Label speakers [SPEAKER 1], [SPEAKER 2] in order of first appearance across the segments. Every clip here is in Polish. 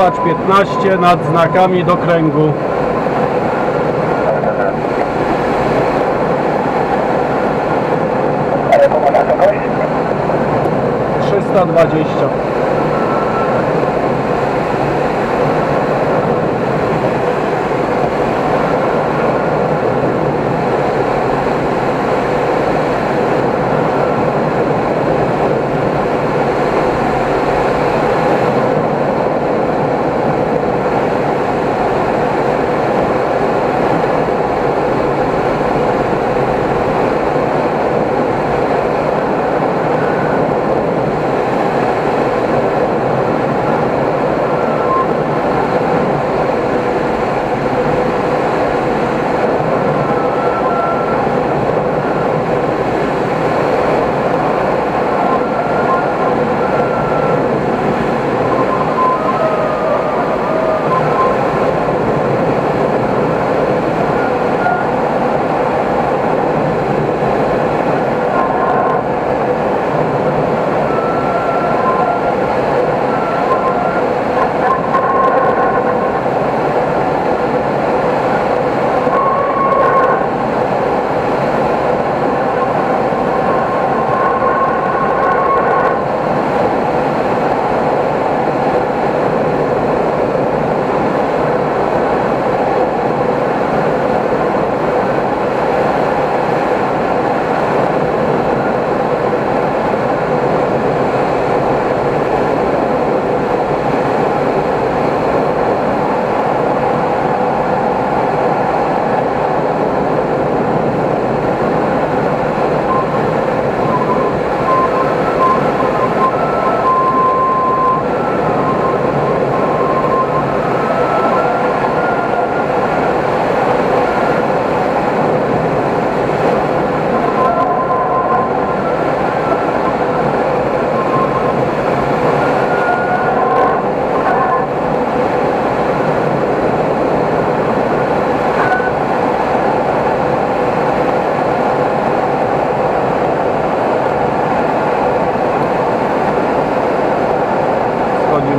[SPEAKER 1] Słuchacz 15 nad znakami do kręgu.
[SPEAKER 2] Ale to ma na kogoś?
[SPEAKER 1] 320.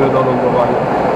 [SPEAKER 1] 没有到龙哥吧？